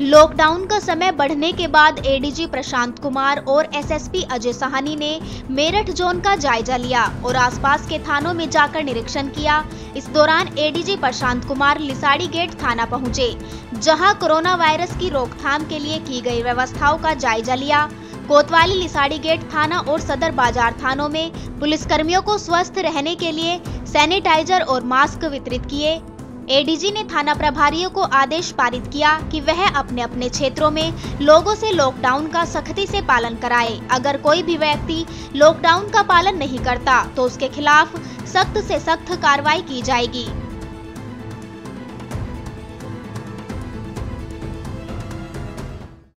Lockdown का समय बढ़ने के बाद एडीजी प्रशांत कुमार और एसएसपी अजय सहानी ने मेरठ जोन का जायजा लिया और आसपास के थानों में जाकर निरीक्षण किया। इस दौरान एडीजी प्रशांत कुमार लिसाड़ी गेट थाना पहुँचे, जहाँ कोरोना वायरस की रोकथाम के लिए की गई व्यवस्थाओं का जायजा लिया। कोतवाली लिसाड़ी गेट थाना और सदर बाज़ार थानों में पुलिसकर्मियों को स्वस्थ रहने के लिए सैनिटाइजर और मास्क वितरित किए। एडीजी ने थाना प्रभारियों को आदेश पारित किया कि वह अपने अपने क्षेत्रों में लोगों से लॉकडाउन का सख्ती से पालन कराए। अगर कोई भी व्यक्ति लॉकडाउन का पालन नहीं करता तो उसके खिलाफ सख्त से सख्त कार्रवाई की जाएगी।